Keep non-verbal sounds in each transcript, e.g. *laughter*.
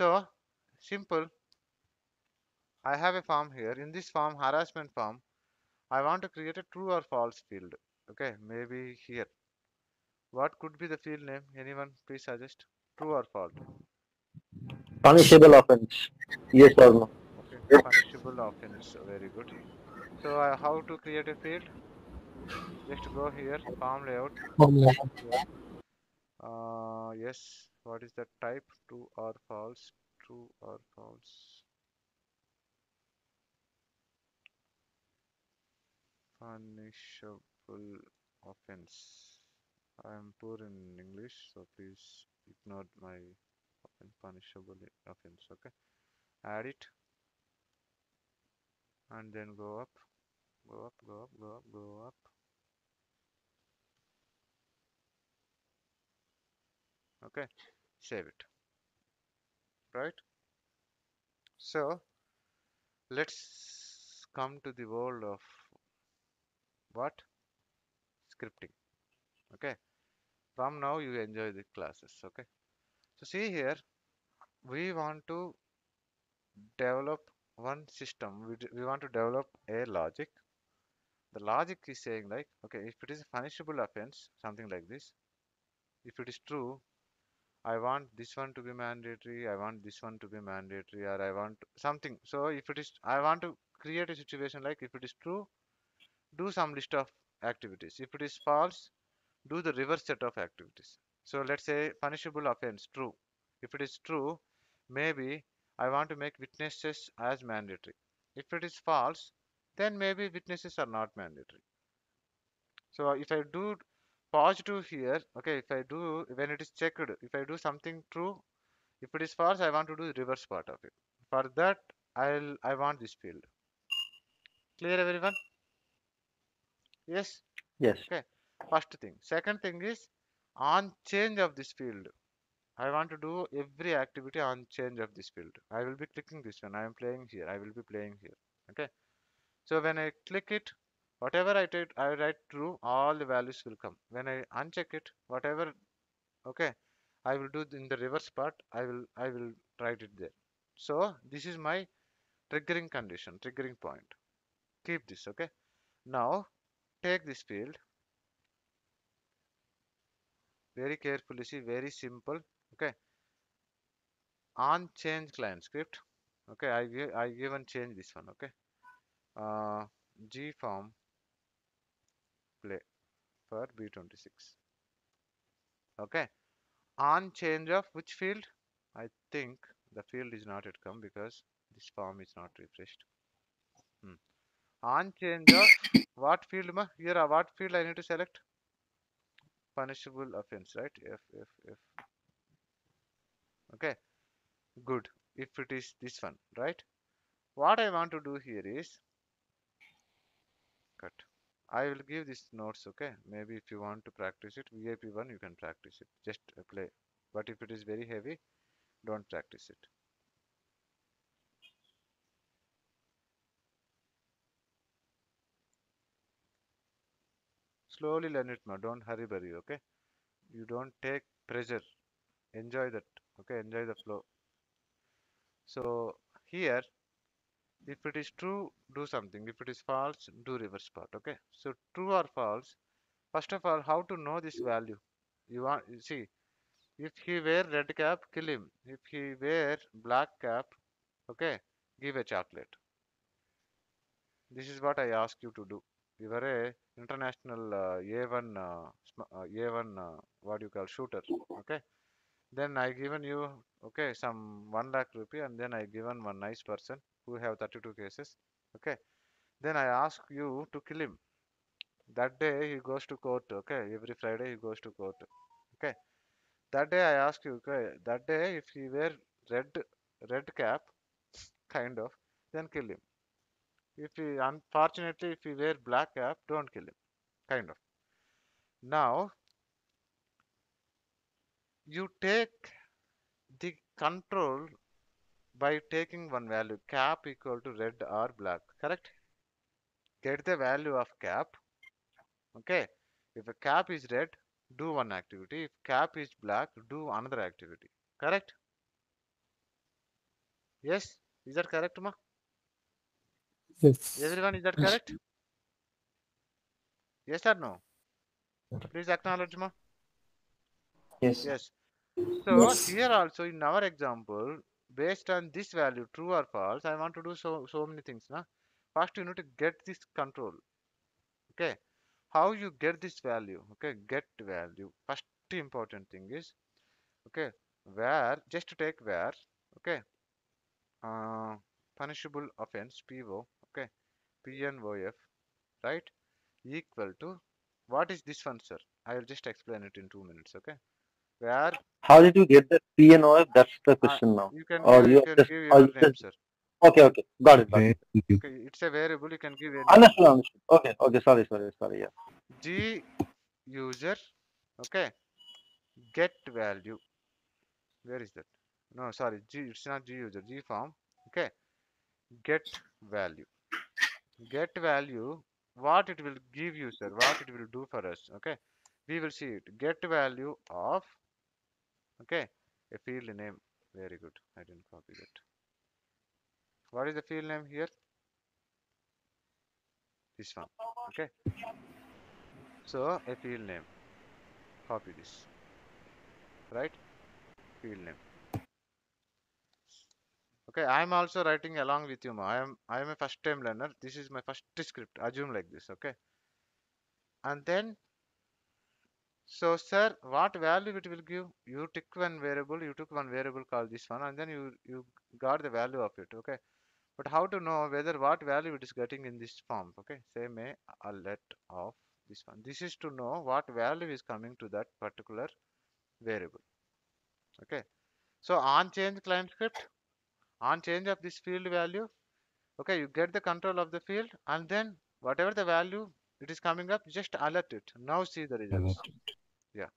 So simple. I have a form here. In this form, harassment form, I want to create a true or false field. Okay, maybe here. What could be the field name? Anyone please suggest? True or false? Punishable offense. Yes or no? Okay, punishable offense. Very good. So uh, how to create a field? Just go here, form layout. Form layout. Uh, yes. What is the type? True or false? True or false? Punishable offense. I am poor in English, so please ignore my punishable offense. Okay. Add it and then go up, go up, go up, go up, go up. Okay. Save it. Right. So let's come to the world of what? Scripting. Okay? From now you enjoy the classes. Okay? So see here we want to develop one system. We, we want to develop a logic. The logic is saying like okay if it is a punishable offense something like this. If it is true i want this one to be mandatory i want this one to be mandatory or i want something so if it is i want to create a situation like if it is true do some list of activities. If it is false, do the reverse set of activities. So let's say punishable offense true. If it is true, maybe I want to make witnesses as mandatory. If it is false, then maybe witnesses are not mandatory. So if I do positive here, okay, if I do when it is checked, if I do something true, if it is false, I want to do the reverse part of it. For that, I'll I want this field. Clear everyone? Yes. Yes. okay first thing second thing is on change of this field i want to do every activity on change of this field i will be clicking this one i am playing here i will be playing here okay so when i click it whatever i did i write true all the values will come. When i uncheck it whatever okay i will do in the reverse part i will i will write it there. So this is my triggering condition triggering point. Keep this okay? Now take this field. Very carefully see very simple okay? On change client script okay? I i given change this one okay? Uh g form play for b26 okay. On change of which field? I think the field is not yet come because this form is not refreshed. Hmm. on change of *coughs* what field ma? Here uh, what field i need to select? Punishable offense right? F f f. Okay. Good. If it is this one right? What i want to do here is i will give these notes okay? Maybe if you want to practice it vip1 you can practice it. Just uh, play. But if it is very heavy don't practice it. Slowly learn it ma don't hurry burry okay? You don't take pressure. Enjoy that okay? Enjoy the flow. So here if it is true do something. If it is false do reverse part okay? So true or false first of all how to know this value? You want you see if he wear red cap kill him. If he wear black cap okay give a chocolate. This is what i ask you to do. You are a international uh, a1 uh, uh, a1 uh, what you call shooter okay? Then i given you okay some 1 lakh rupee and then i given one nice person who have 32 cases okay? Then i ask you to kill him. That day he goes to court okay? Every friday he goes to court okay? That day i ask you okay? That day if he wear red red cap kind of then kill him. If he unfortunately if he wear black cap don't kill him kind of. Now you take the control by taking one value cap equal to red or black correct get the value of cap okay if a cap is red do one activity if cap is black do another activity correct Yes? Is that correct, Ma? Yes. Everyone, is that correct? Yes or no? Please acknowledge, Ma. Yes. Yes. So Yes. here also in our example, based on this value, true or false, I want to do so so many things. Na? First, you need to get this control. Okay. How you get this value? Okay, get value. First important thing is okay, where just to take where, okay, uh, punishable offense PO, okay, PNOF, right, equal to what is this one, sir? I will just explain it in two minutes, okay. Where How did you get the PNOF? That's the uh, question now. you can Or you you can just- give your you name, just- sir. Okay, okay. Got it. Got it. Okay, it's a variable. You can give any Understood, understood. Okay, okay. Sorry, sorry, sorry. Yeah. G user, okay, get value. Where is that? No, sorry, G. It's not G user. G form, okay. Get value. Get value. What it will give you, sir? What it will do for us? Okay, we will see it. Get value of, okay, a field name. Very good. I didn't copy that. What is the field name here? This one. Okay. So a field name. Copy this. Right? Field name. Okay, I am also writing along with you. I am I am a first time learner. This is my first script. Assume like this. Okay. And then so sir, what value it will give? You took one variable, you took one variable called this one, and then you you got the value of it. Okay. But how to know whether what value it is getting in this form? Okay. Say may a let of this one. This is to know what value is coming to that particular variable. Okay. So on change client script, on change of this field value, okay, you get the control of the field and then whatever the value it is coming up, just alert it. Now see the results. Yeah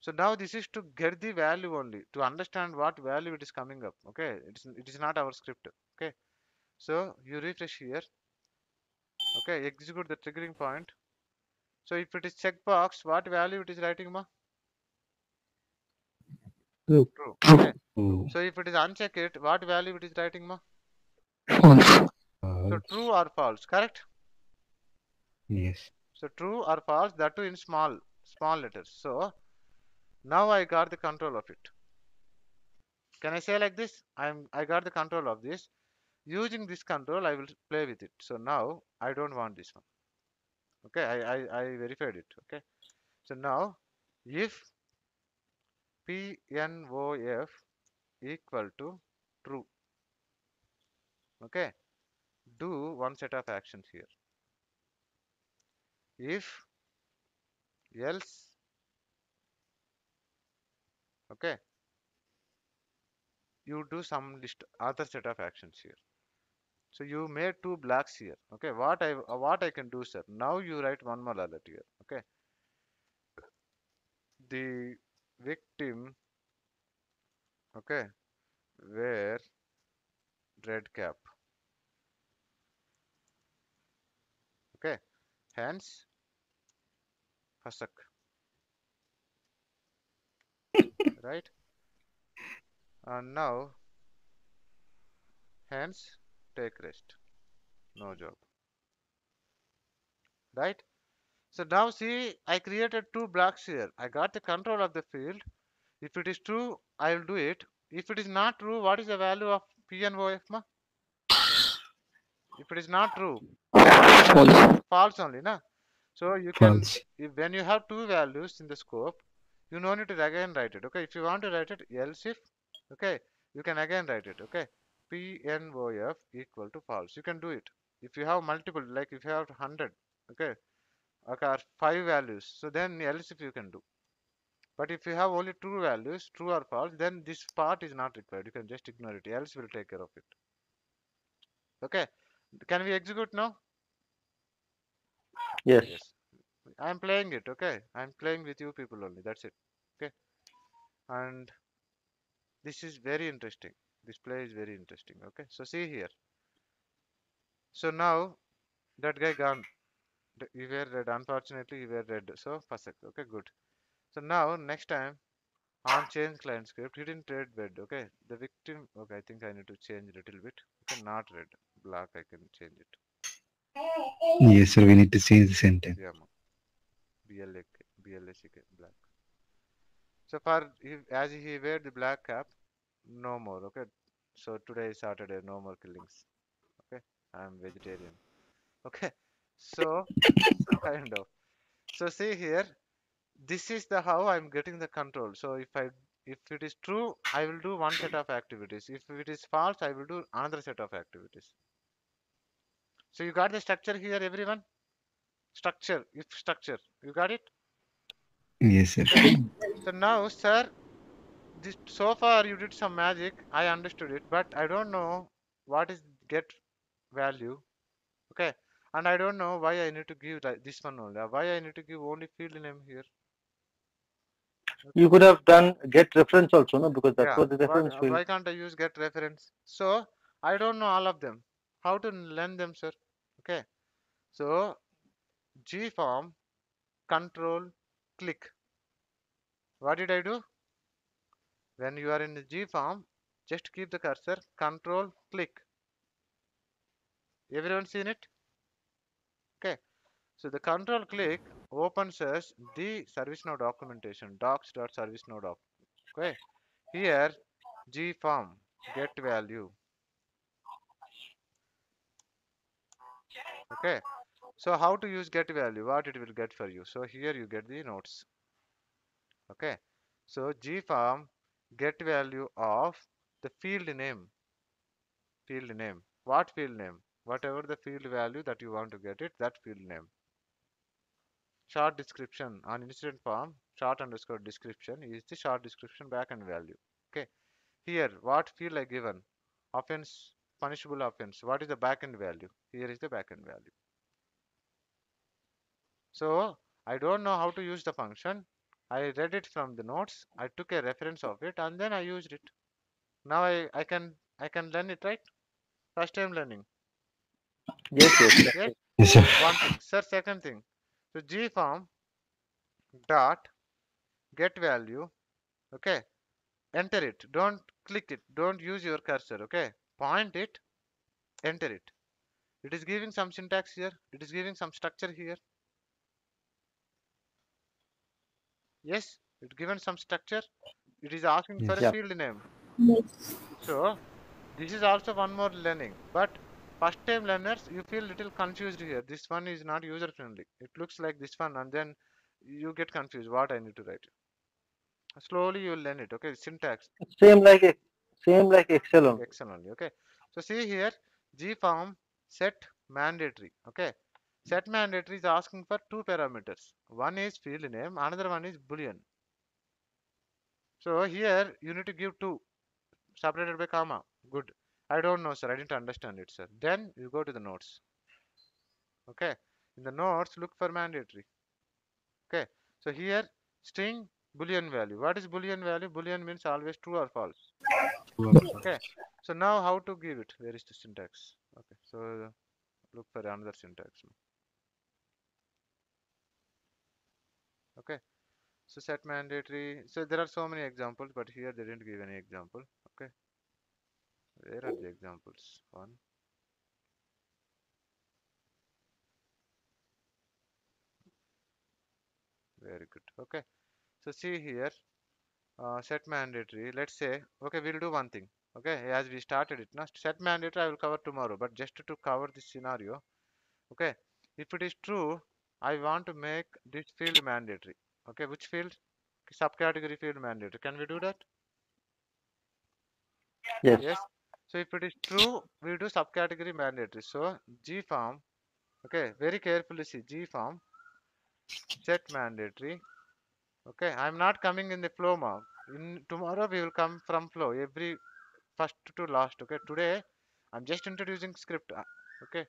so now this is to get the value only to understand what value it is coming up. Okay, it is it is not our script. Okay, so you refresh here. Okay, execute the triggering point. So if it is checkbox, what value it is writing, ma? True. True. True. Okay. True. So if it is uncheck it, what value it is writing, ma? False. So true or false, correct? Yes. So true or false, that too in small, small letters. So now I got the control of it. Can I say like this? I'm I got the control of this. Using this control, I will play with it. So now I don't want this one. Okay, I, I, I verified it. Okay. So now if PNOF equal to true. Okay. Do one set of actions here. If else okay. You do some list other set of actions here. So you made two blocks here. Okay what i what i can do sir? Now you write one more alert here. Okay. The victim okay wear red cap. Okay. Hence Hasak. *laughs* right? And now hence take rest. No job. Right? So now see i created two blocks here. I got the control of the field. If it is true i will do it. If it is not true what is the value of pnOf ma? If it is not true False. false only na so you can False. if when you have two values in the scope you no need to again write it okay? If you want to write it else if okay you can again write it okay? Pnof equal to false. You can do it. If you have multiple like if you have 100 okay okay or five values so then else if you can do. But if you have only two values true or false then this part is not required. You can just ignore it. Else will take care of it. Okay? Can we execute now Yes. yes. I'm playing it okay? I'm playing with you people only that's it okay? And this is very interesting this play is very interesting okay? So see here. So now that guy gone you were red unfortunately you were red so perfect. okay good. So now next time on change client script he didn't bed okay? The victim okay i think i need to change a little bit okay not red black i can change it Yes, sir. We need to change the sentence. yeah ma. BLAK, BLACK, black. So for as he wear the black cap no more okay? So today is saturday no more killings okay? I'm vegetarian okay? So *laughs* kind of so see here this is the how i'm getting the control. So if i if it is true i will do one set of activities. If it is false i will do another set of activities so you got the structure here everyone? Structure if structure. You got it? Yes, sir. *coughs* so now sir this so far you did some magic. I understood it but i don't know what is get value. Okay? And i don't know why i need to give this one only. Why i need to give only field name here? You could have done get reference also, no? Because that's yeah. what the why, reference field. why can't i use get reference? So i don't know all of them how to learn them sir. Okay. So g form control click. What did i do? When you are in the g form just keep the cursor control click. Everyone seen it? Okay. So the control click opens us the ServiceNow documentation docs.servicenow doc. Okay. Here g form get value okay. So how to use get value? What it will get for you? So here you get the notes. Okay. So g form get value of the field name. Field name. What field name? Whatever the field value that you want to get it that field name. Short description. On incident form short underscore description is the short description back backend value. Okay. Here what field i given? Offense punishable offense. What is the backend value? Here is the backend value. So i don't know how to use the function. I read it from the notes. I took a reference of it and then i used it. Now i i can i can learn it right? First time learning. Yes, yes, yes. yes Yes, sir. one thing. Sir second thing. So g form dot get value okay? Enter it. Don't click it. Don't use your cursor okay point it enter it. It is giving some syntax here. It is giving some structure here. Yes it given some structure. It is asking for Yes. a Yeah. field name. Yes. so this is also one more learning. But first time learners you feel little confused here. This one is not user friendly it looks like this one and then you get confused what i need to write. Slowly you will learn it okay? Syntax. Same like Ex- same like Excel only. Excel only okay. So see here g form set mandatory okay. Set mandatory is asking for two parameters. One is field name another one is boolean. So here you need to give two separated by comma good. I don't know sir i didn't understand it sir. Then you go to the notes okay. In the notes look for mandatory okay. So here string boolean value. What is boolean value? Boolean means always true or false. Okay. So now how to give it? Where is the syntax? Okay. So look for another syntax. Okay. So set mandatory. So there are so many examples but here they didn't give any example. Okay. Where are the examples? One. Very good. Okay so see here uh, set mandatory. Let's say okay we'll do one thing okay? As we started it now set mandatory i will cover tomorrow. But just to cover this scenario okay? If it is true i want to make this field mandatory okay? Which field? Subcategory field mandatory. Can we do that? Yes. yes. So if it is true we do subcategory mandatory. So g form okay? Very carefully see g form set mandatory okay i'm not coming in the flow mode in tomorrow we will come from flow every first to last okay? Today i'm just introducing script uh, okay?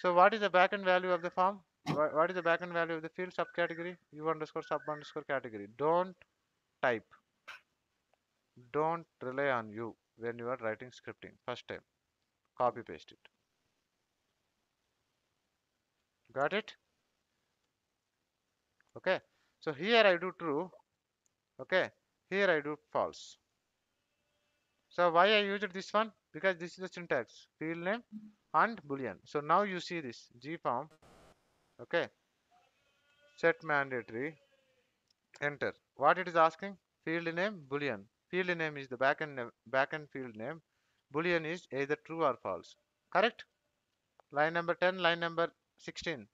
So what is the backend value of the form? What is the backend value of the field subcategory? U underscore sub underscore category. Don't type. Don't rely on you when you are writing scripting first time. Copy paste it. Got it? Okay so here i do true okay Here I do false. So why I used this one? Because this is the syntax, field name and boolean. So now you see this G form. Okay. Set mandatory. Enter. What it is asking? Field name boolean. Field name is the backend backend field name. Boolean is either true or false. Correct? Line number 10, line number 16.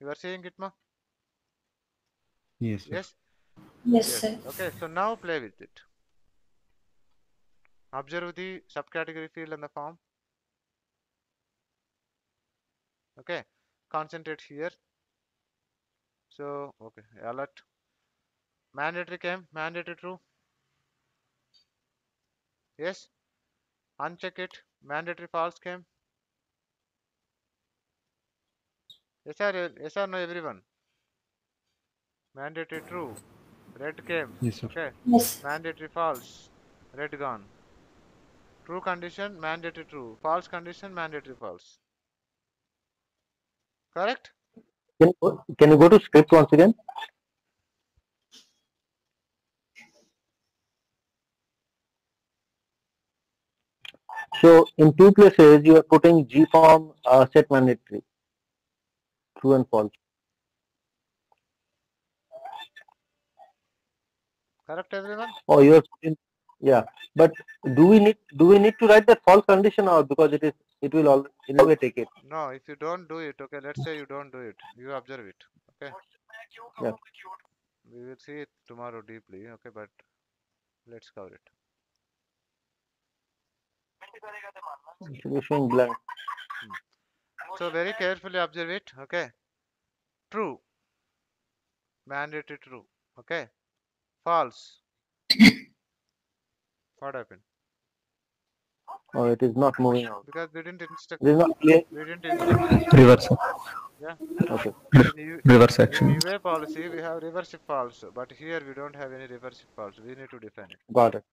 You are seeing it, ma? Yes, sir. Yes. Yes, Yes. sir. Okay, so now play with it. Observe the subcategory field in the form. Okay, concentrate here. So, okay, alert. Mandatory came, mandatory true. Yes. Uncheck it. Mandatory false came. Yes or, yes or no, everyone? Mandatory true. Red came. Yes, sir. Okay. Yes. mandatory false red gone true condition mandatory true false condition mandatory false correct Can, can you go to script once again? So in two places you are putting G form uh, set mandatory, true and false. Correct everyone oh, Or you are putting, yeah. But do we need do we need to write that false condition or because it is it will all in a way take it. no if you don't do it okay let's say you don't do it you observe it okay Yeah. we will see it tomorrow deeply okay but let's cover it blank. Hmm. so very carefully observe it okay true mandatory true okay false *coughs* what happened Or it is not moving out. because we didn't instruct It is not clear. we didn't instruct Reverse. Okay. in U- Reverse in action. UI policy we have reverse if false but here we don't have any reverse if false we need to define it Got it.